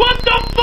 What the